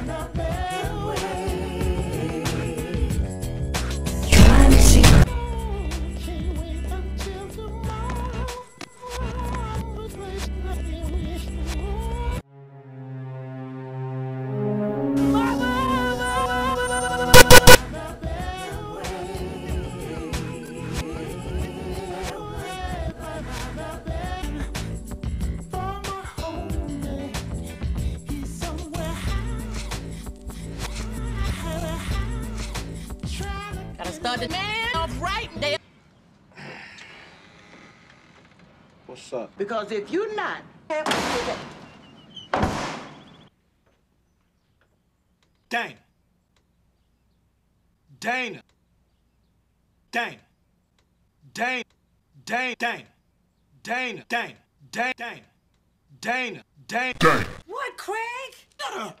cannot make the man off right there. What's up? Because if you're not happy with that, Dana. Dana. Dana. Dana. Dana. Dana. Dana. Dana. Dana. Dana. Dana. Dana. Dana. What, Craig? Shut up.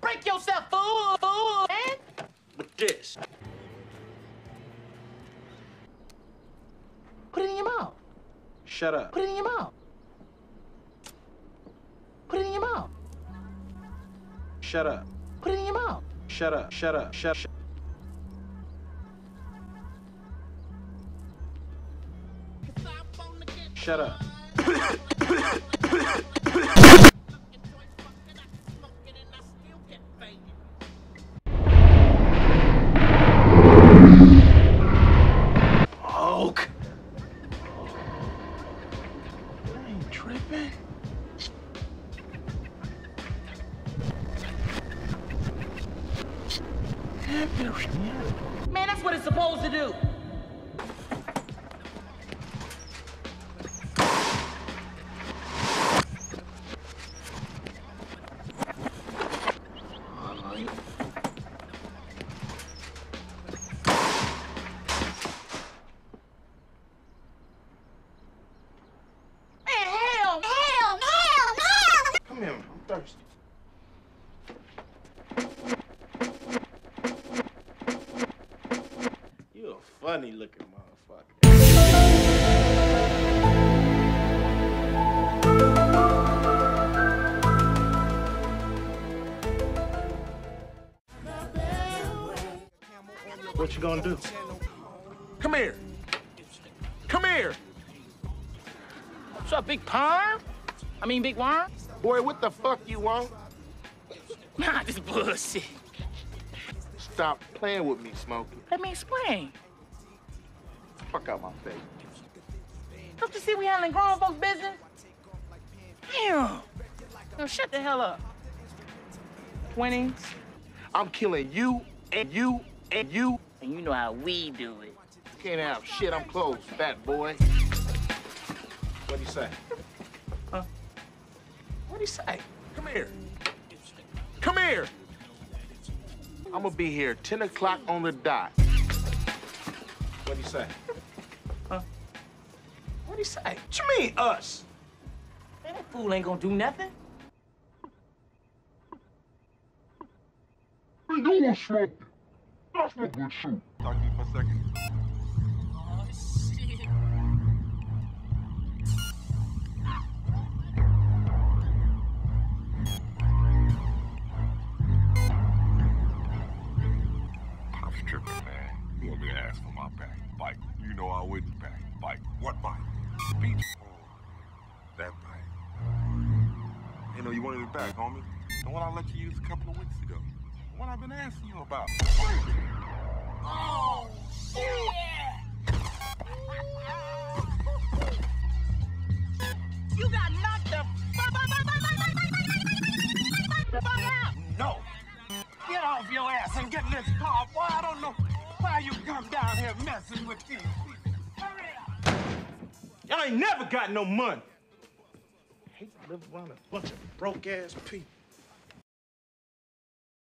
Break yourself, fool, fool, man. But this. put it in your mouth. Shut up. Put it in your mouth. Put it in your mouth. Shut up. Put it in your mouth. Shut up. Shut up. Shut shut. Shut up. Oak. I ain't tripping. Man, that's what it's supposed to do. Man, hell, hell, hell, I'm thirsty. You a funny looking motherfucker. What you gonna do? Come here. Come here. What's up, Big Perm? I mean, Big Worm? Boy, what the fuck you want? Nah, this bullshit. Stop playing with me, Smokey. Let me explain. Fuck out my face. Don't you see we handling grown folks' business? Damn. No, shut the hell up. 20, I'm killing you and you and you. and you know how we do it. Can't have shit. I'm closed, fat boy. What do you say? What'd he say? Come here. Come here. I'm gonna be here 10 o'clock on the dot. What'd he say? Huh? What'd he say? What you mean, us? Man, that fool ain't gonna do nothing. Talk to you for a second. bike. What bike? Beach. That bike. You know, you wanted it back, homie. The one I let you use a couple of weeks ago. The one I've been asking you about. Oh, shit! you got knocked the fuck out! No! Get off your ass and get in this car, boy. I don't know why you come down here messing with these people. Y'all ain't never got no money. hate to live around a bunch of broke ass people.